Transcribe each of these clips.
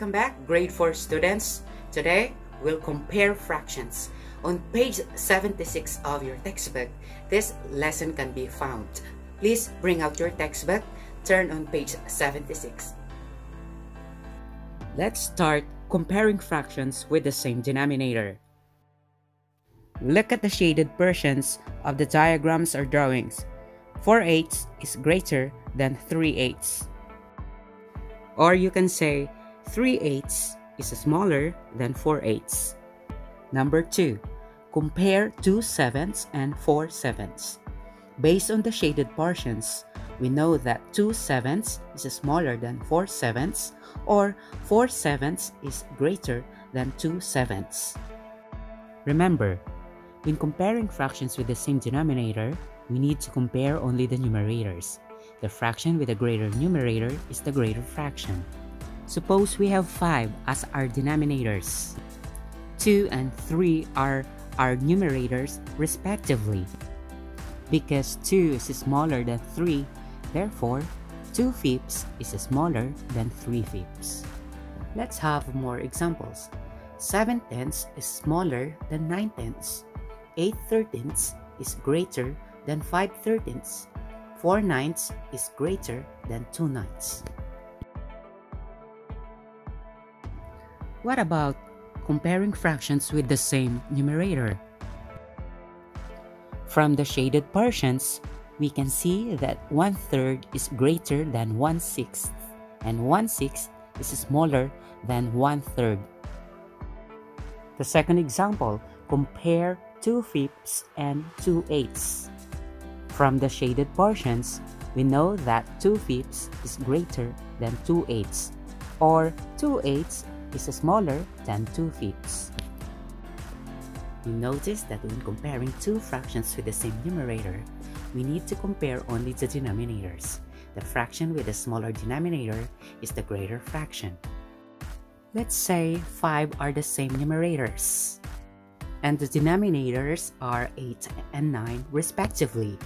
Welcome back, grade 4 students. Today, we'll compare fractions. On page 76 of your textbook, this lesson can be found. Please bring out your textbook, turn on page 76. Let's start comparing fractions with the same denominator. Look at the shaded portions of the diagrams or drawings. 4 eighths is greater than 3 eighths. Or you can say 3 eighths is smaller than 4 eighths. Number 2. Compare 2 sevenths and 4 sevenths. Based on the shaded portions, we know that 2 sevenths is smaller than 4 sevenths or 4 sevenths is greater than 2 sevenths. Remember, when comparing fractions with the same denominator, we need to compare only the numerators. The fraction with a greater numerator is the greater fraction. Suppose we have 5 as our denominators. 2 and 3 are our numerators respectively. Because 2 is smaller than 3, therefore 2 fifths is smaller than 3 fifths. Let's have more examples. 7 tenths is smaller than 9 tenths. 8 thirteenths is greater than 5 thirteenths. 4 ninths is greater than 2 ninths. What about comparing fractions with the same numerator? From the shaded portions, we can see that 1 third is greater than 1 sixth, and 1 sixth is smaller than 1 third. The second example, compare 2 fifths and 2 eighths. From the shaded portions, we know that 2 fifths is greater than 2 eighths, or 2 eighths is smaller than 2 fifths. You notice that when comparing two fractions with the same numerator, we need to compare only the denominators. The fraction with the smaller denominator is the greater fraction. Let's say 5 are the same numerators, and the denominators are 8 and 9 respectively.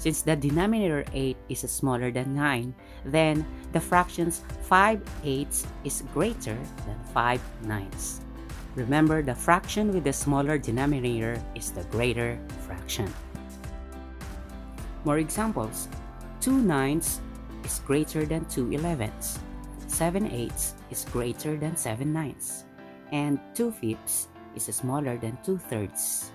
Since the denominator 8 is smaller than 9, then the fractions 5 eighths is greater than 5 ninths. Remember, the fraction with the smaller denominator is the greater fraction. More examples. 2 ninths is greater than 2 elevenths. 7 eighths is greater than 7 ninths. And 2 fifths is smaller than 2 thirds.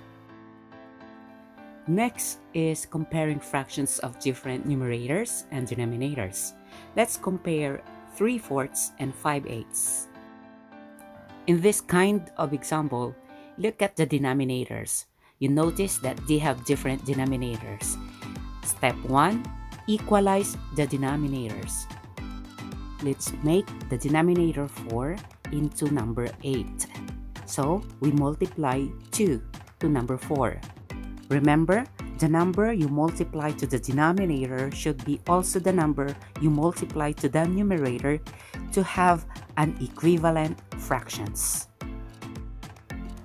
Next is comparing fractions of different numerators and denominators. Let's compare 3 fourths and 5 eighths. In this kind of example, look at the denominators. You notice that they have different denominators. Step 1. Equalize the denominators. Let's make the denominator 4 into number 8. So, we multiply 2 to number 4. Remember, the number you multiply to the denominator should be also the number you multiply to the numerator to have an equivalent fractions.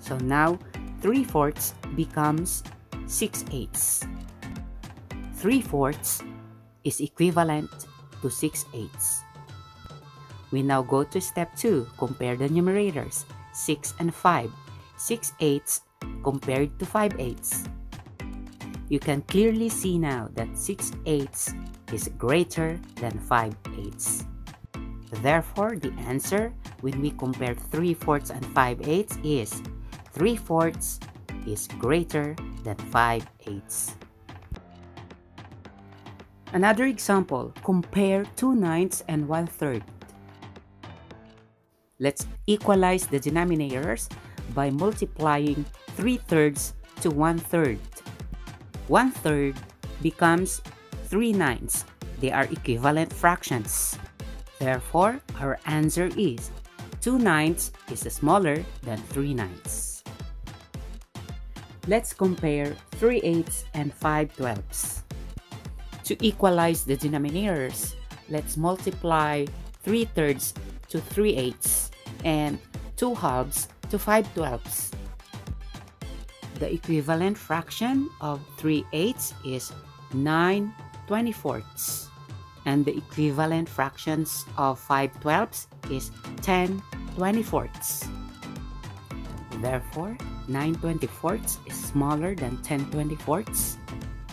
So now 3 fourths becomes 6 eighths. 3 fourths is equivalent to 6 eighths. We now go to step 2, compare the numerators, 6 and 5. 6 eighths compared to 5 eighths. You can clearly see now that 6 eighths is greater than 5 eighths. Therefore, the answer when we compare 3 fourths and 5 eighths is 3 fourths is greater than 5 eighths. Another example, compare 2 ninths and 1 third. Let's equalize the denominators by multiplying 3 thirds to 1 third. 1 third becomes 3 ninths. They are equivalent fractions. Therefore, our answer is 2 ninths is smaller than 3 ninths. Let's compare 3 eighths and 5 twelfths. To equalize the denominators, let's multiply 3 thirds to 3 eighths and 2 halves to 5 twelfths. The equivalent fraction of 3 eighths is 9 24ths. and the equivalent fractions of 5 twelfths is 10 24ths. Therefore, 9 24ths is smaller than 10 24ths,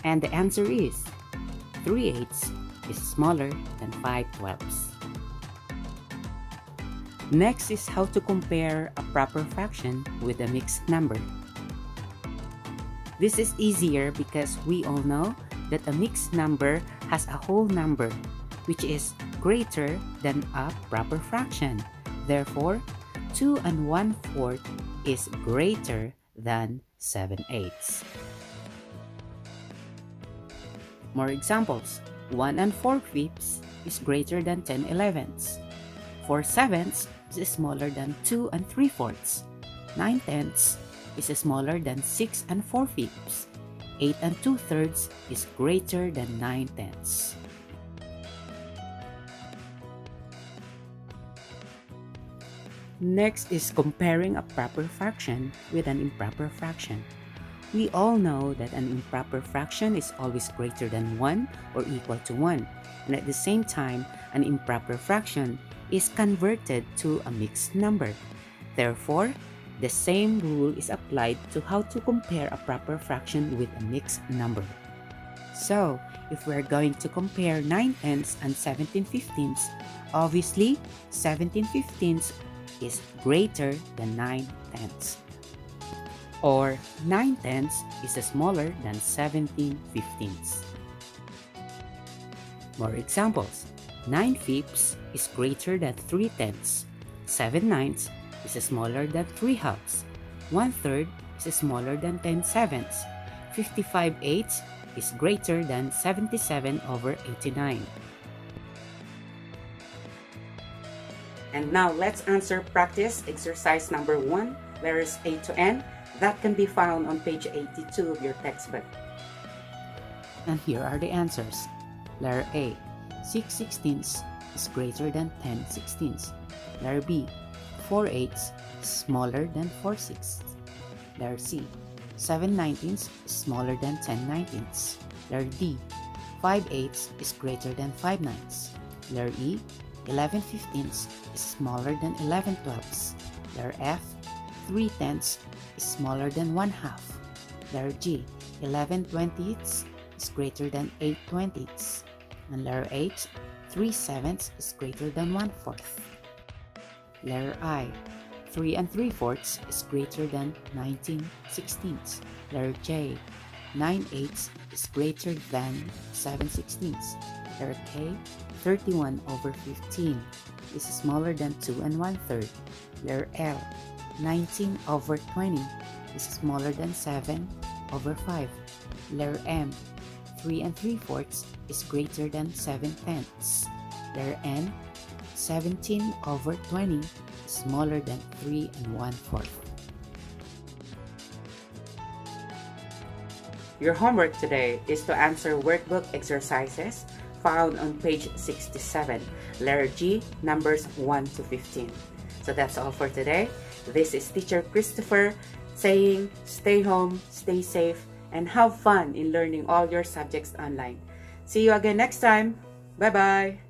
and the answer is 3 eighths is smaller than 5 twelfths. Next is how to compare a proper fraction with a mixed number. This is easier because we all know that a mixed number has a whole number, which is greater than a proper fraction. Therefore, 2 and 1 fourth is greater than 7 eighths. More examples. 1 and 4 fifths is greater than 10 elevenths. 4 sevenths is smaller than 2 and 3 fourths. 9 tenths is smaller than 6 and 4 fifths. 8 and 2 thirds is greater than 9 tenths. Next is comparing a proper fraction with an improper fraction. We all know that an improper fraction is always greater than 1 or equal to 1, and at the same time, an improper fraction is converted to a mixed number. Therefore, the same rule is applied to how to compare a proper fraction with a mixed number. So, if we're going to compare 9 tenths and 17 fifteenths, obviously 17 fifteenths is greater than 9 tenths. Or 9 tenths is smaller than 17 fifteenths. More examples. 9 fifths is greater than 3 tenths. 7 ninths is smaller than 3 halves. 1 third is smaller than 10 sevenths. 55 eighths is greater than 77 over 89. And now let's answer practice exercise number 1, letters A to N. That can be found on page 82 of your textbook. And here are the answers. Letter A, 6 sixteenths is greater than 10 sixteenths. Letter B, 4 eighths is smaller than 4 sixths. Letter C, 7 nineteenths is smaller than 10 nineteenths. Letter D, 5 eighths is greater than 5 ninths. Letter E, 11 fifteenths is smaller than 11 twelfths. Letter F, 3 tenths is smaller than 1 half. Letter G, 11 twentieths is greater than 8 twentieths. And letter H, 3 sevenths is greater than 1 fourth. Letter I, 3 and 3 fourths is greater than 19 sixteenths. Letter J, 9 eighths is greater than 7 sixteenths. Letter K, 31 over 15 is smaller than 2 and 1 third. Letter L, 19 over 20 is smaller than 7 over 5. Letter M, 3 and 3 fourths is greater than 7 tenths. Letter N, 17 over 20 is smaller than 3 and 1 fourth. Your homework today is to answer workbook exercises found on page 67, letter G, numbers 1 to 15. So that's all for today. This is Teacher Christopher saying stay home, stay safe, and have fun in learning all your subjects online. See you again next time. Bye-bye.